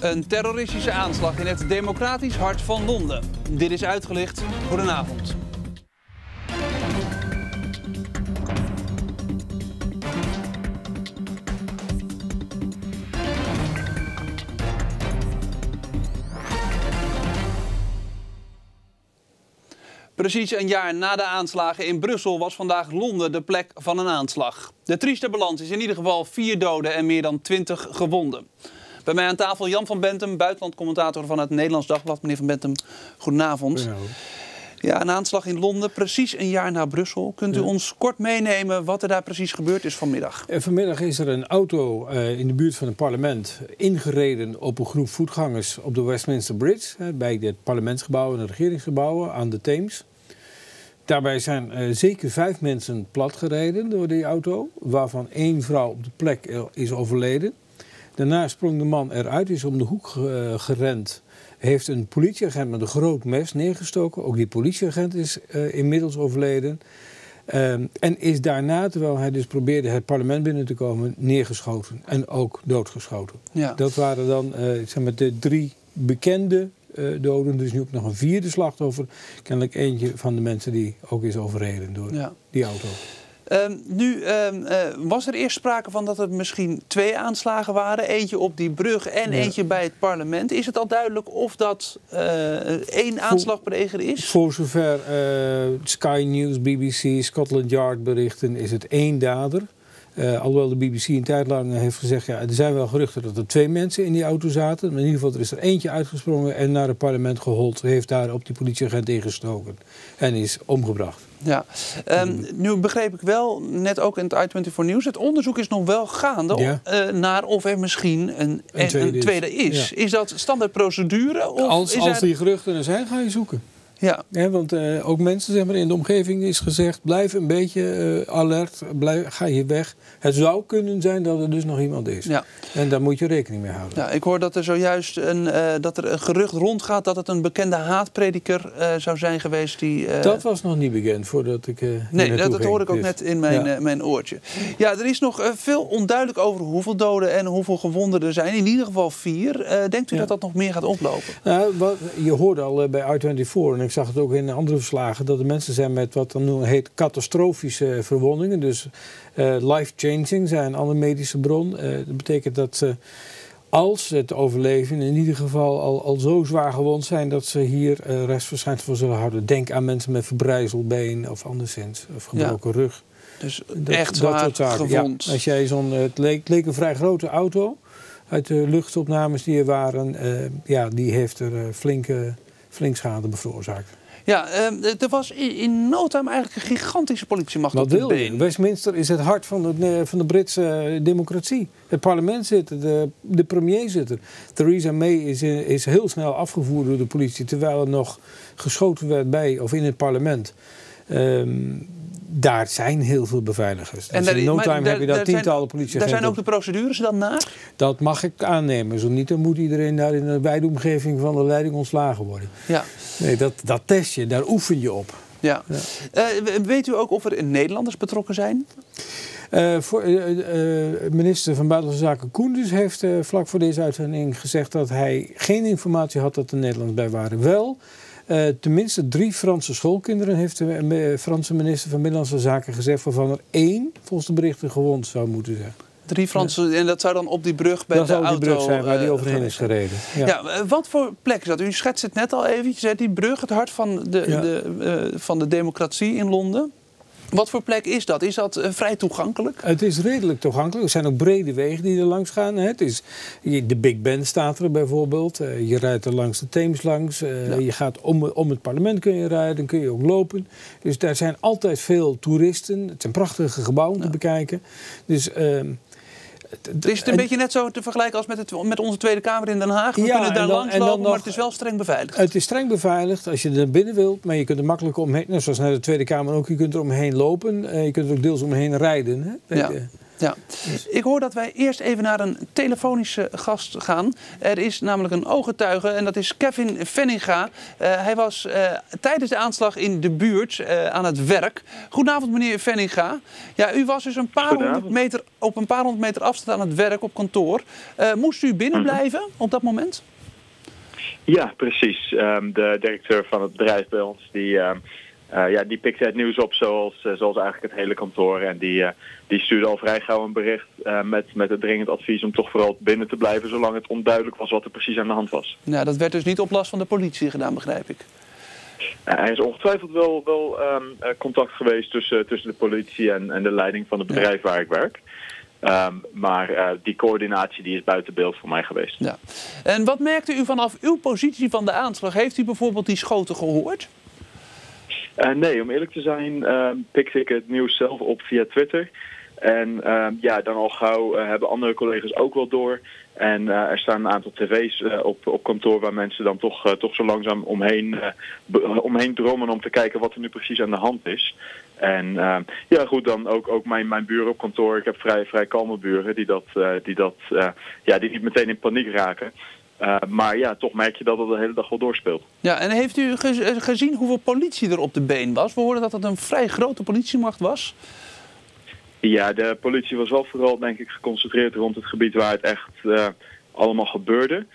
Een terroristische aanslag in het democratisch hart van Londen. Dit is uitgelicht. Goedenavond. Precies een jaar na de aanslagen in Brussel was vandaag Londen de plek van een aanslag. De trieste balans is in ieder geval vier doden en meer dan twintig gewonden. Bij mij aan tafel Jan van Bentum, buitenlandcommentator van het Nederlands Dagblad. Meneer van Bentum, goedenavond. Ja, een aanslag in Londen, precies een jaar na Brussel. Kunt u ons kort meenemen wat er daar precies gebeurd is vanmiddag? En vanmiddag is er een auto uh, in de buurt van het parlement ingereden op een groep voetgangers op de Westminster Bridge. bij het parlementsgebouw en de regeringsgebouwen aan de Theems. Daarbij zijn uh, zeker vijf mensen platgereden door die auto, waarvan één vrouw op de plek is overleden. Daarna sprong de man eruit, is om de hoek uh, gerend, heeft een politieagent met een groot mes neergestoken. Ook die politieagent is uh, inmiddels overleden. Um, en is daarna, terwijl hij dus probeerde het parlement binnen te komen, neergeschoten. En ook doodgeschoten. Ja. Dat waren dan zeg maar de drie bekende uh, doden. Dus nu ook nog een vierde slachtoffer. Kennelijk eentje van de mensen die ook is overreden door ja. die auto. Um, nu um, uh, was er eerst sprake van dat het misschien twee aanslagen waren. Eentje op die brug en eentje bij het parlement. Is het al duidelijk of dat uh, één aanslagpleger is? Voor zover Sky News, BBC, Scotland Yard berichten is het één dader. Uh, alhoewel de BBC een tijd lang heeft gezegd... ja, er zijn wel geruchten dat er twee mensen in die auto zaten. Maar in ieder geval er is er eentje uitgesprongen en naar het parlement gehold. Heeft daar op die politieagent ingestoken en is omgebracht. Ja, um, nu begreep ik wel, net ook in het I24 Nieuws... het onderzoek is nog wel gaande ja. uh, naar of er misschien een, een tweede, een tweede is. is. Ja. Is dat standaard procedure? Of als is als er... die geruchten er zijn, ga je zoeken. Ja. want uh, ook mensen zeg maar, in de omgeving is gezegd... blijf een beetje uh, alert, blijf, ga hier weg. Het zou kunnen zijn dat er dus nog iemand is. Ja. En daar moet je rekening mee houden. Ja, ik hoor dat er zojuist een, uh, dat er een gerucht rondgaat... dat het een bekende haatprediker zou zijn geweest die... Dat was nog niet bekend voordat ik Nee, dat, dat hoorde ik ook dus. net in mijn, ja. mijn oortje. Ja, er is nog veel onduidelijk over hoeveel doden en hoeveel gewonden er zijn. In ieder geval vier. denkt u ja. dat dat nog meer gaat oplopen? Nou, wat, je hoorde al bij I24... en ik zag het ook in andere verslagen, dat er mensen zijn met wat dan heet catastrofische verwondingen. Dus uh, life-changing zijn een andere medische bron. Uh, dat betekent dat ze, als ze het overleven, in ieder geval al, al zo zwaar gewond zijn dat ze hier uh, restverschijnsel voor zullen houden. Denk aan mensen met verbrijzeld been of anderszins, of gebroken ja. rug. Dus dat, echt zwaar gewond. Ja, als jij zo'n, het leek, leek een vrij grote auto uit de luchtopnames die er waren, ja, die heeft er flinke flink schade veroorzaakt. Ja, uh, er was in, no time eigenlijk een gigantische politiemacht op de been. Westminster is het hart van de, van de Britse democratie. Het parlement zit er, de, de premier zit er. Theresa May is, is heel snel afgevoerd door de politie... terwijl er nog geschoten werd bij of in het parlement. Um, daar zijn heel veel beveiligers. Dus en daar, in no time heb je daar tientallen politieagenten. Daar zijn ook de procedures dan naar? Dat mag ik aannemen. Zo niet, dan moet iedereen daar in de wijde omgeving van de leiding ontslagen worden. Ja. Nee, dat, dat test je, daar oefen je op. Ja. ja. Uh, weet u ook of er Nederlanders betrokken zijn? Uh, voor, uh, minister van Buitenlandse Zaken Koenders heeft vlak voor deze uitzending gezegd dat hij geen informatie had dat er Nederlanders bij waren. Wel uh, tenminste drie Franse schoolkinderen heeft de Franse minister van Binnenlandse Zaken gezegd, waarvan er één volgens de berichten gewond zou moeten zijn. Drie Franse, en dat zou dan op die brug bij dat de auto... Dat zou die brug zijn waar die overheen is gereden. Ja. ja. wat voor plek is dat? U schetst het net al eventjes, die brug, het hart van de, ja. de, uh, van de democratie in Londen. Wat voor plek is dat? Is dat uh, vrij toegankelijk? Het is redelijk toegankelijk. Er zijn ook brede wegen die er langs gaan. Hè. Het is, de Big Ben staat er bijvoorbeeld. Uh, je rijdt er langs de Theems langs. Ja. Je gaat om, om het parlement kun je rijden, kun je ook lopen. Dus daar zijn altijd veel toeristen. Het zijn prachtige gebouwen ja. te bekijken. Dus... is het een en, beetje net zo te vergelijken als met, het, met onze Tweede Kamer in Den Haag? We ja, kunnen daar dan, langs lopen, nog, maar het is wel streng beveiligd. Het is streng beveiligd als je er binnen wilt, maar je kunt er makkelijk omheen. Net zoals naar de Tweede Kamer ook, je kunt er omheen lopen. Uh, je kunt er ook deels omheen rijden. Hè? Ja. Ja. Ik hoor dat wij eerst even naar een telefonische gast gaan. Er is namelijk een ooggetuige en dat is Kevin Venninga. Uh, hij was uh, tijdens de aanslag in de buurt uh, aan het werk. Goedenavond meneer Venninga. Ja, u was dus een paar honderd meter, op een paar honderd meter afstand aan het werk op kantoor. moest u binnen blijven op dat moment? Ja, precies. Um, de directeur van het bedrijf bij ons die... Uh, uh, ja, die pikte het nieuws op zoals, uh, zoals eigenlijk het hele kantoor. En die, uh, die stuurde al vrij gauw een bericht met, met het dringend advies om toch vooral binnen te blijven zolang het onduidelijk was wat er precies aan de hand was. Ja, dat werd dus niet op last van de politie gedaan, begrijp ik. er is ongetwijfeld wel, wel um, contact geweest tussen, tussen de politie en, en de leiding van het bedrijf ja. waar ik werk. Um, maar die coördinatie die is buiten beeld voor mij geweest. Ja. En wat merkte u vanaf uw positie van de aanslag? Heeft u bijvoorbeeld die schoten gehoord? Uh, nee, om eerlijk te zijn uh, pikte ik het nieuws zelf op via Twitter. En uh, ja, dan al gauw hebben andere collega's ook wel door. En er staan een aantal tv's op, op kantoor waar mensen dan toch, toch zo langzaam omheen, omheen dromen om te kijken wat er nu precies aan de hand is. En ja, goed, dan ook, ook mijn, mijn buren op kantoor. Ik heb vrij, vrij kalme buren die, dat, die, dat, ja, die niet meteen in paniek raken. Uh, maar ja, toch merk je dat het de hele dag wel doorspeelt. Ja, en heeft u gezien hoeveel politie er op de been was? We hoorden dat het een vrij grote politiemacht was. Ja, de politie was wel vooral denk ik geconcentreerd rond het gebied waar het echt uh, allemaal gebeurde.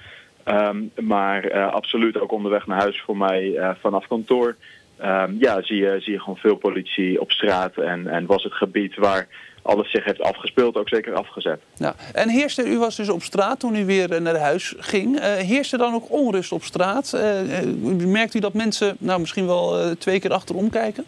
Um, maar uh, absoluut ook onderweg naar huis voor mij vanaf kantoor. Um, ja, zie je, zie je gewoon veel politie op straat. En, en was het gebied waar alles zich heeft afgespeeld, ook zeker afgezet. Ja. En heerste, u was dus op straat toen u weer naar huis ging. Uh, heerste dan ook onrust op straat? Uh, merkt u dat mensen nou, misschien wel twee keer achterom kijken?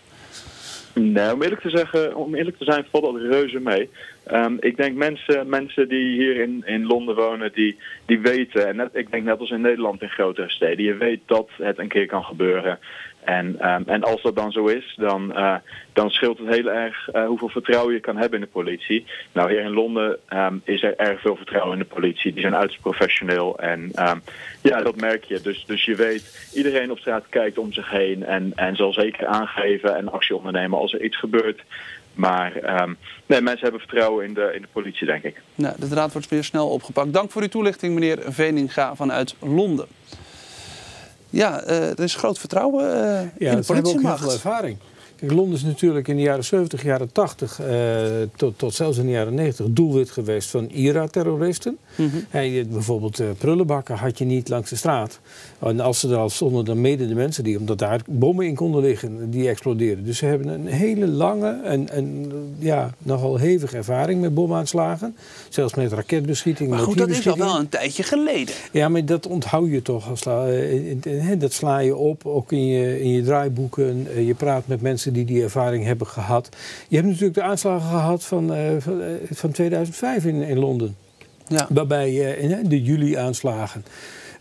Nee, om eerlijk te zeggen, om eerlijk te zijn, valt dat reuze mee. Um, ik denk mensen, mensen die hier in, in Londen wonen, die, die weten, en net, ik denk net als in Nederland in grotere steden, je weet dat het een keer kan gebeuren. En, um, en als dat dan zo is, dan, uh, dan scheelt het heel erg uh, hoeveel vertrouwen je kan hebben in de politie. Nou, hier in Londen um, is er erg veel vertrouwen in de politie. Die zijn uiterst professioneel. En um, ja, dat merk je. Dus, dus je weet, iedereen op straat kijkt om zich heen en, en zal zeker aangeven en actie ondernemen als er iets gebeurt. Maar nee, mensen hebben vertrouwen in de, in de politie, denk ik. Nou, de draad wordt weer snel opgepakt. Dank voor uw toelichting, meneer Veninga vanuit Londen. Ja, uh, er is groot vertrouwen ja, in de politie. Ja, ook heel veel ervaring. Kijk, Londen is natuurlijk in de jaren 70, jaren 80 uh, tot, tot zelfs in de jaren 90 doelwit geweest van IRA-terroristen. Mm -hmm. bijvoorbeeld uh, prullenbakken had je niet langs de straat. En als ze er al stonden, dan mede de mensen die, omdat daar bommen in konden liggen, die explodeerden. Dus ze hebben een hele lange en, en ja, nogal hevige ervaring met bomaanslagen. Zelfs met raketbeschieting. Maar goed, dat is al wel een tijdje geleden. Ja, maar dat onthoud je toch. Als, dat sla je op, ook in je, in je draaiboeken. Je praat met mensen die die ervaring hebben gehad. Je hebt natuurlijk de aanslagen gehad van, uh, van, uh, van, 2005 in, in Londen. Ja. Waarbij uh, de juli-aanslagen.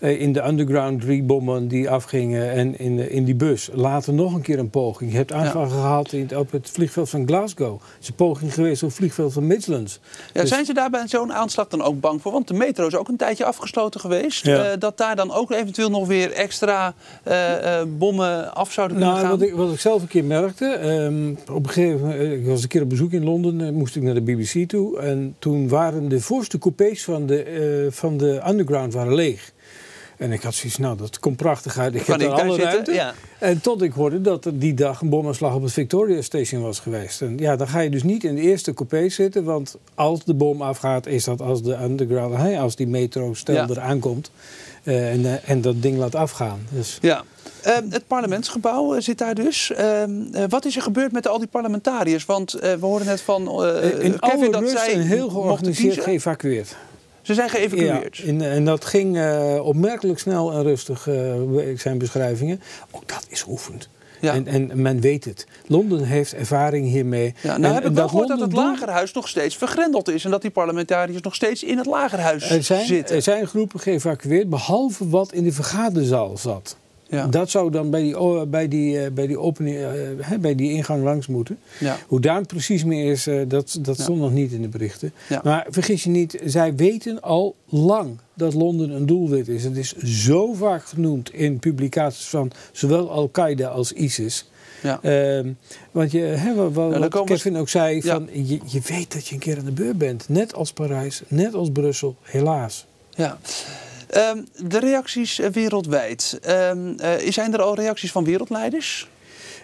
Eh, in de underground drie bommen die afgingen en in, in die bus. Later nog een keer een poging. Je hebt aanvallen ja. gehad in, op het vliegveld van Glasgow. Het is een poging geweest op het vliegveld van Midlands. Ja, dus... Zijn ze daar bij zo'n aanslag dan ook bang voor? Want de metro is ook een tijdje afgesloten geweest. Ja. Uh, dat daar dan ook eventueel nog weer extra uh, bommen af zouden kunnen nou, gaan? Wat ik, wat ik zelf een keer merkte. Um, op een gegeven moment, ik was een keer op bezoek in Londen. moest ik naar de BBC toe. En toen waren de voorste coupés van de, van de underground waren leeg. En ik had zoiets, nou, dat komt prachtig uit. Ik kan heb er alle ruimte. Ja. En tot ik hoorde dat er die dag een bomaanslag op het Victoria Station was geweest. En ja, dan ga je dus niet in de eerste coupé zitten. Want als de bom afgaat, is dat als de underground, als die metro stel ja. er aankomt. Uh, en, uh, en dat ding laat afgaan. Dus. Ja. Uh, het parlementsgebouw zit daar dus. wat is er gebeurd met al die parlementariërs? Want we hoorden net van in Kevin dat zij heel georganiseerd geëvacueerd. Ze zijn geëvacueerd. Ja, en, en dat ging uh, opmerkelijk snel en rustig, uh, zijn beschrijvingen. Ook dat is oefend. Ja. En, en, men weet het. Londen heeft ervaring hiermee. Ja, nou en, heb ik wel gehoord dat het lagerhuis nog steeds vergrendeld is. En dat die parlementariërs nog steeds in het lagerhuis er zijn, zitten. Er zijn groepen geëvacueerd, behalve wat in de vergaderzaal zat. Ja. Dat zou dan bij die, bij die, bij die, opening, uh, bij die ingang langs moeten. Ja. Hoe daar precies mee is, uh, dat, dat stond nog niet in de berichten. Maar vergis je niet, zij weten al lang dat Londen een doelwit is. Het is zo vaak genoemd in publicaties van zowel Al-Qaeda als ISIS. Ja. Ehm, want je, hè, wat, wat ja, Kevin ook zei, van, je, je weet dat je een keer aan de beurt bent. Net als Parijs, net als Brussel, helaas. Ja. Ehm, de reacties eh, wereldwijd. Um, uh, zijn er al reacties van wereldleiders?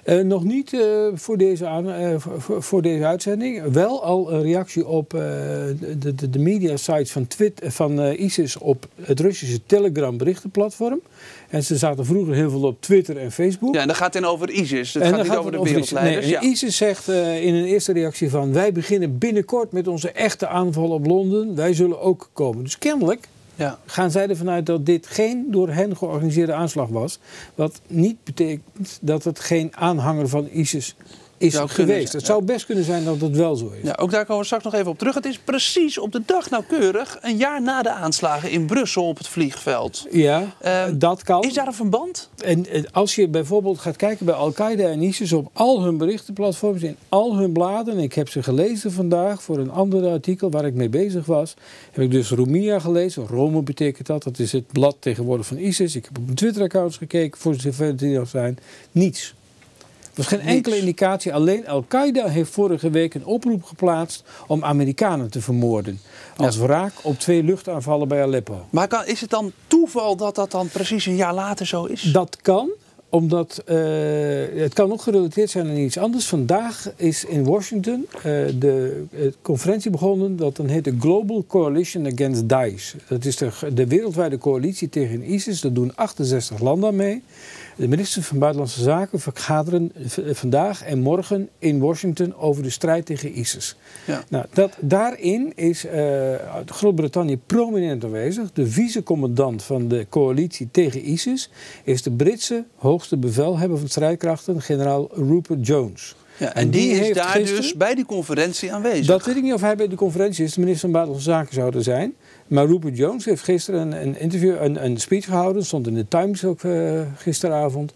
Uh, nog niet uh, voor, deze aan, uh, voor, voor, deze uitzending. Wel al een reactie op de, de, de media sites van, Twitter, van ISIS op het Russische Telegram berichtenplatform. En ze zaten vroeger heel veel op Twitter en Facebook. Ja, en dan gaat het over ISIS. Het gaat niet over de wereldleiders. Nee, ja. ISIS zegt in een eerste reactie van... wij beginnen binnenkort met onze echte aanval op Londen. Wij zullen ook komen. Dus kennelijk ja. gaan zij ervan uit dat dit geen door hen georganiseerde aanslag was. Wat niet betekent dat het geen aanhanger van ISIS is geweest. het zou best kunnen zijn dat het wel zo is. Ja, ook daar komen we straks nog even op terug. Het is precies op de dag nauwkeurig een jaar na de aanslagen in Brussel op het vliegveld. Ja, uh, dat kan. Is daar een verband? En als je bijvoorbeeld gaat kijken bij Al-Qaeda en ISIS op al hun berichtenplatforms, in al hun bladen, ik heb ze gelezen vandaag voor een ander artikel waar ik mee bezig was, heb ik dus Rumia gelezen. Rome betekent dat, dat is het blad tegenwoordig van ISIS. Ik heb op mijn Twitter-accounts gekeken, voor zover die nog zijn. Niets. Er was geen enkele indicatie. Alleen Al-Qaeda heeft vorige week een oproep geplaatst om Amerikanen te vermoorden. Als wraak op twee luchtaanvallen bij Aleppo. Maar kan, is het dan toeval dat dat dan precies een jaar later zo is? Dat kan omdat uh, het kan ook gerelateerd zijn aan iets anders. Vandaag is in Washington uh, de conferentie begonnen. Dat dan heet de Global Coalition Against Daesh. Dat is de, de wereldwijde coalitie tegen ISIS. Daar doen 68 landen mee. De ministers van Buitenlandse Zaken vergaderen vandaag en morgen in Washington over de strijd tegen ISIS. Ja. Nou, dat, daarin is uh, Groot-Brittannië prominent aanwezig. De vicecommandant van de coalitie tegen ISIS is de Britse hoogste bevelhebber van strijdkrachten, generaal Rupert Jones. Ja, en, die, is daar dus bij die conferentie aanwezig. Dat weet ik niet of hij bij de conferentie is. De minister van Buitenlandse Zaken zou er zijn. Maar Rupert Jones heeft gisteren een, een interview, een, een, speech gehouden. Stond in de Times ook uh, gisteravond.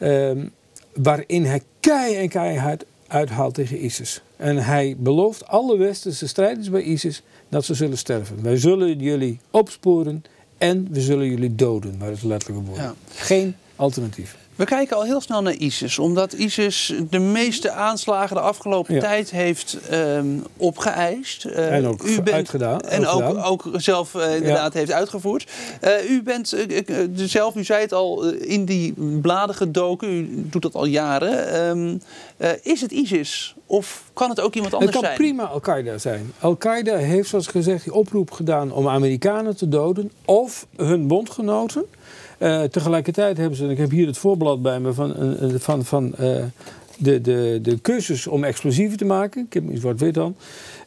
Um, waarin hij kei en keihard uithaalt tegen ISIS. En hij belooft alle westerse strijders bij ISIS dat ze zullen sterven. Wij zullen jullie opsporen en we zullen jullie doden, maar het letterlijke woord. Ja. Geen alternatief. We kijken al heel snel naar ISIS, omdat ISIS de meeste aanslagen de afgelopen tijd heeft um, opgeëist. Uh, en ook u bent, uitgedaan. En ook, ook, zelf uh, inderdaad heeft uitgevoerd. Uh, u bent zelf, u zei het al, in die bladen gedoken. U doet dat al jaren. Um, is het ISIS of kan het ook iemand anders zijn? Het kan prima Al-Qaeda zijn. Al-Qaeda heeft, zoals gezegd, die oproep gedaan om Amerikanen te doden of hun bondgenoten. Uh, tegelijkertijd hebben ze, ik heb hier het voorblad bij me van, van, van uh, de, de, de cursus om explosieven te maken. Ik heb iets zwart-wit dan.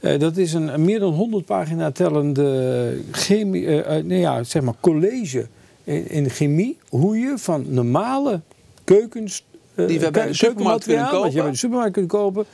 Uh, dat is een, een, meer dan 100 pagina tellende chemie, nee, ja, zeg maar college in, in chemie. Hoe je van normale keukens die we bij de supermarkt kunnen kopen. Wat je bij de supermarkt kunt kopen.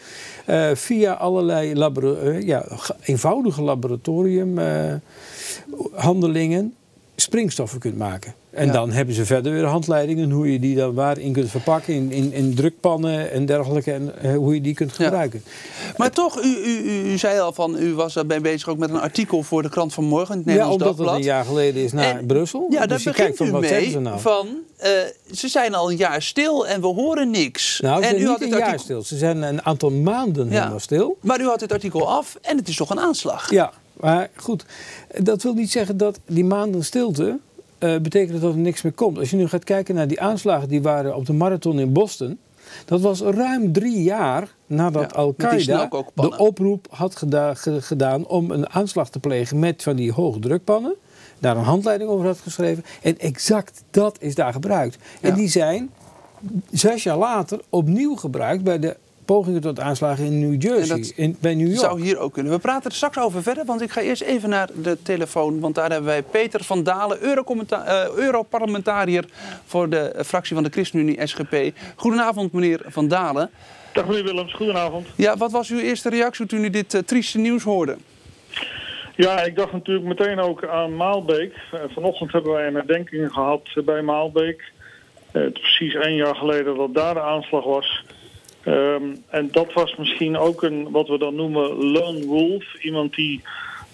Uh, via allerlei labora uh, ja, eenvoudige laboratoriumhandelingen springstoffen kunt maken. En dan hebben ze verder weer handleidingen hoe je die dan waarin kunt verpakken, in, in, in drukpannen en dergelijke, en uh, hoe je die kunt gebruiken. Ja. Maar toch, u, u, u, zei al van, u was bij bezig ook met een artikel voor de krant van morgen, het Ja, omdat het een jaar geleden is naar en, Brussel. Ja, dus daar begint van, u mee ze nou? van, uh, ze zijn al een jaar stil en we horen niks. Nou, en u niet had een artikel... jaar stil, ze zijn een aantal maanden ja. helemaal stil. Maar u had het artikel af en het is toch een aanslag? Ja, maar goed, dat wil niet zeggen dat die maanden stilte uh, betekent dat er niks meer komt. Als je nu gaat kijken naar die aanslagen die waren op de marathon in Boston. Dat was ruim drie jaar nadat ja, Al-Qaeda de oproep had geda gedaan om een aanslag te plegen met van die hoge drukpannen. Daar een handleiding over had geschreven. En exact dat is daar gebruikt. Ja. En die zijn zes jaar later opnieuw gebruikt bij de pogingen tot aanslagen in New Jersey, in, bij New York. zou hier ook kunnen. We praten er straks over verder, want ik ga eerst even naar de telefoon. Want daar hebben wij Peter van Dalen, uh, Europarlementariër voor de fractie van de ChristenUnie SGP. Goedenavond, meneer Van Dalen. Dag meneer Willems, goedenavond. Ja, wat was uw eerste reactie toen u dit uh, trieste nieuws hoorde? Ja, ik dacht natuurlijk meteen ook aan Maalbeek. Uh, vanochtend hebben wij een herdenking gehad bij Maalbeek. Uh, precies één jaar geleden dat daar de aanslag was. Um, en dat was misschien ook een, wat we dan noemen, lone wolf. Iemand die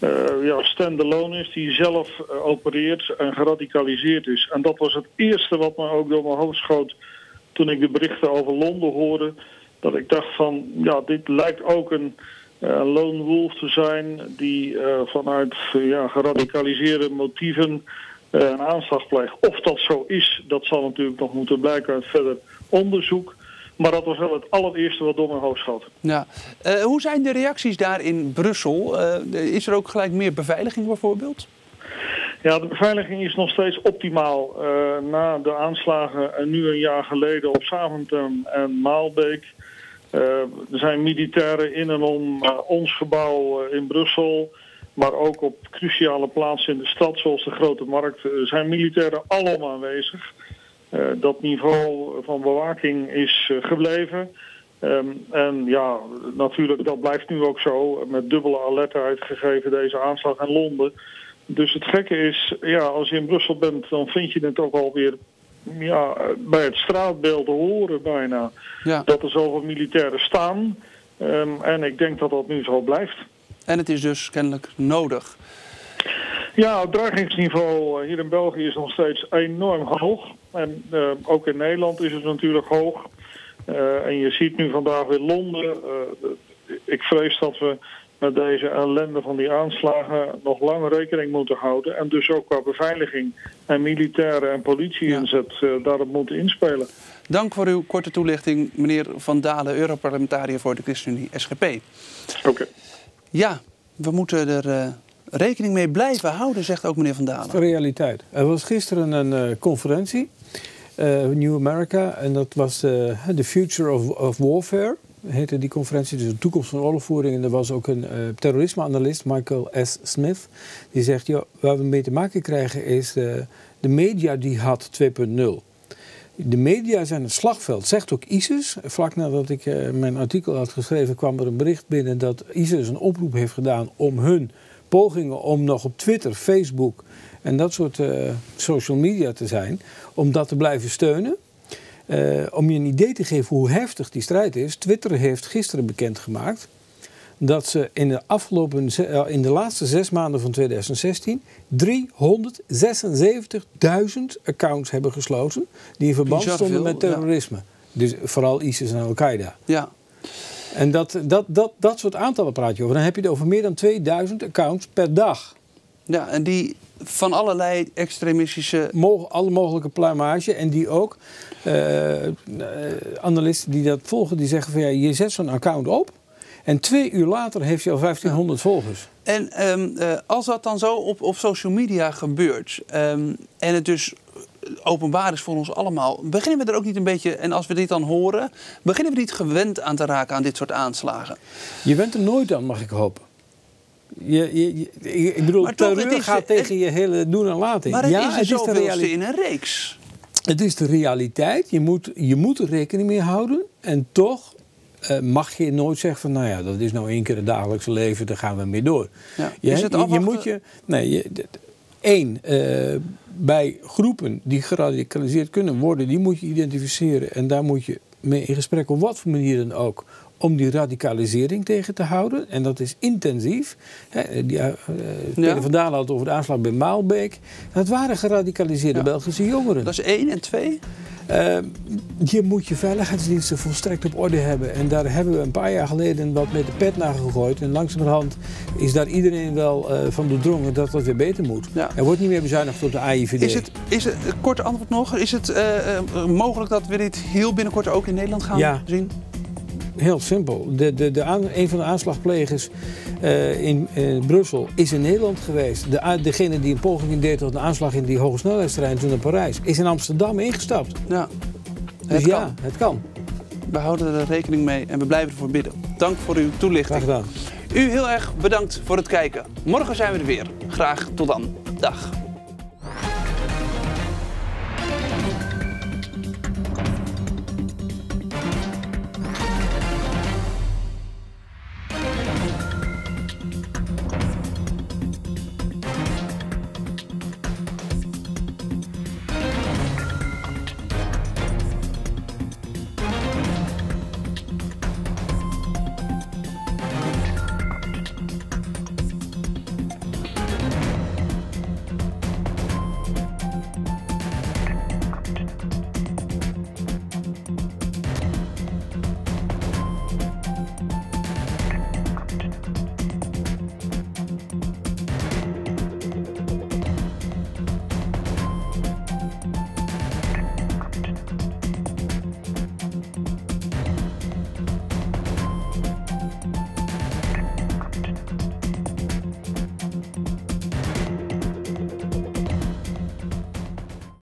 uh, ja, stand-alone is, die zelf uh, opereert en geradicaliseerd is. En dat was het eerste wat me ook door mijn hoofd schoot toen ik de berichten over Londen hoorde, dat ik dacht van, ja, dit lijkt ook een uh, lone wolf te zijn die vanuit ja, geradicaliseerde motieven een aanslag pleegt. Of dat zo is, dat zal natuurlijk nog moeten blijken uit verder onderzoek. Maar dat was wel het allereerste wat door mijn hoofd schoot. Ja. Uh, hoe zijn de reacties daar in Brussel? Uh, is er ook gelijk meer beveiliging bijvoorbeeld? Ja, de beveiliging is nog steeds optimaal. Uh, na de aanslagen nu een jaar geleden op Zaventem en Maalbeek... er zijn militairen in en om ons gebouw in Brussel... maar ook op cruciale plaatsen in de stad, zoals de Grote Markt... zijn militairen allemaal aanwezig... Uh, dat niveau van bewaking is uh, gebleven. Um, en ja, natuurlijk, dat blijft nu ook zo. Met dubbele alertheid gegeven deze aanslag in Londen. Dus het gekke is, ja, als je in Brussel bent, dan vind je het ook alweer ja, bij het straatbeeld horen bijna. Ja. Dat er zoveel militairen staan. Um, en ik denk dat dat nu zo blijft. En het is dus kennelijk nodig. Ja, het dreigingsniveau hier in België is nog steeds enorm hoog. En uh, ook in Nederland is het natuurlijk hoog. Uh, en je ziet nu vandaag weer Londen. Uh, ik vrees dat we met deze ellende van die aanslagen nog lang rekening moeten houden. En dus ook qua beveiliging en militaire en politie-inzet ja. daarop moeten inspelen. Dank voor uw korte toelichting, meneer Van Dalen, Europarlementariër voor de ChristenUnie SGP. Oké. Okay. Ja, we moeten er rekening mee blijven houden, zegt ook meneer Van Dalen. De realiteit. Er was gisteren een uh, conferentie, uh, New America, en dat was uh, The Future of, of Warfare. Heette die conferentie, dus de toekomst van oorlogvoering. En er was ook een terrorisme-analyst, Michael S. Smith, die zegt: joh, waar we mee te maken krijgen is de media die had 2.0. De media zijn het slagveld, zegt ook ISIS. Vlak nadat ik mijn artikel had geschreven, kwam er een bericht binnen dat ISIS een oproep heeft gedaan om hun pogingen om nog op Twitter, Facebook en dat soort uh, social media te zijn, om dat te blijven steunen. Uh, om je een idee te geven hoe heftig die strijd is, Twitter heeft gisteren bekendgemaakt dat ze in de, afgelopen, uh, in de laatste zes maanden van 2016 376.000 accounts hebben gesloten die in verband stonden veel, met terrorisme. Ja. Dus vooral ISIS en Al-Qaeda. Ja. En dat, dat, dat, dat soort aantallen praat je over. Dan heb je het over meer dan 2000 accounts per dag. Ja, en die van allerlei extremistische... Alle mogelijke pluimage. En die ook, uh, uh, analisten die dat volgen, die zeggen van ja, je zet zo'n account op. En twee uur later heeft hij al 1500 ja. volgers. En um, uh, als dat dan zo op, op social media gebeurt... Um, en het dus openbaar is voor ons allemaal. Beginnen we er ook niet een beetje, en als we dit dan horen, beginnen we niet gewend aan te raken aan dit soort aanslagen? Je bent er nooit aan, mag ik hopen. Je, je, je, ik bedoel, maar terreur toch, gaat tegen je hele doen en laten. Maar het ja, is, het is de realiteit in een reeks. Het is de realiteit. Je moet, je moet er rekening mee houden. En toch uh, mag je nooit zeggen van, nou ja, dat is nou één keer het dagelijkse leven, daar gaan we mee door. Ja. Je, is het je, je moet je, nee, je, één, uh, bij groepen die geradicaliseerd kunnen worden, die moet je identificeren. En daar moet je mee in gesprek op wat voor manier dan ook om die radicalisering tegen te houden. En dat is intensief. He, die, uh, ja. Van Dalen had het over de aanslag bij Maalbeek. Dat waren geradicaliseerde ja. Belgische jongeren. Dat is één. En twee? Uh, je moet je veiligheidsdiensten volstrekt op orde hebben. En daar hebben we een paar jaar geleden wat met de pet naar gegooid. En langzamerhand is daar iedereen wel uh, van doordrongen dat dat weer beter moet. Ja. Er wordt niet meer bezuinigd op de AIVD. Is het, is het korte antwoord nog, is het uh, mogelijk dat we dit heel binnenkort ook in Nederland gaan ja. zien? Heel simpel. De, de, de aan, een van de aanslagplegers uh, in uh, Brussel is in Nederland geweest. De, degene die een poging deed tot een aanslag in die hogesnelheidstrein toen in Parijs, is in Amsterdam ingestapt. Ja. Dus het ja, kan. het kan. We houden er rekening mee en we blijven ervoor bidden. Dank voor uw toelichting. Graag gedaan. U heel erg bedankt voor het kijken. Morgen zijn we er weer. Graag tot dan. Dag.